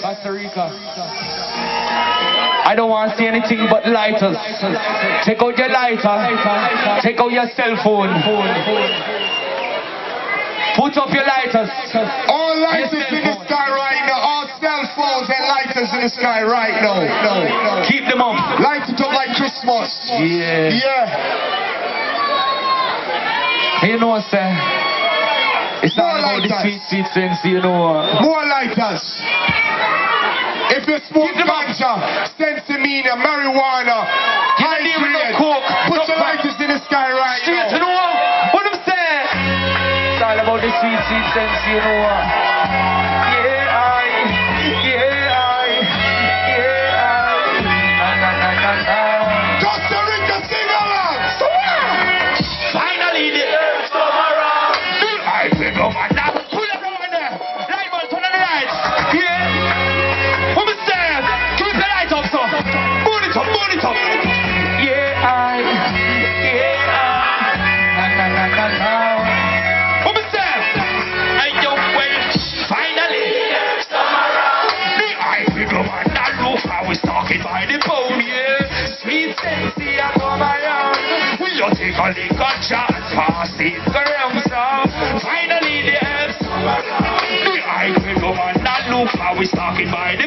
Costa Rica. I don't want to see anything but lighters. Take out your lighter. Take out your cell phone. Put up your lighters. All lighters in the sky right now. All cell phones and lighters in the sky right now. No, no. Keep them up. Light it up like Christmas. Yeah. Yeah. You know, sir. It's not More about the lighters. sweet, sweet sense, you know. More lighters. If you smoke Keep them up. ganja, sensimilla, marijuana, You high need no grade, coke, put no your lighters in the sky right Straight to now. know what I'm saying. It's all about the sweet, sweet sense, you know. We talking by the phone, yeah. Sweet sensi, I come around. We just take a lick of chat, pass it around, so. Finally, the earth come around. The pick up and now look how we talking by the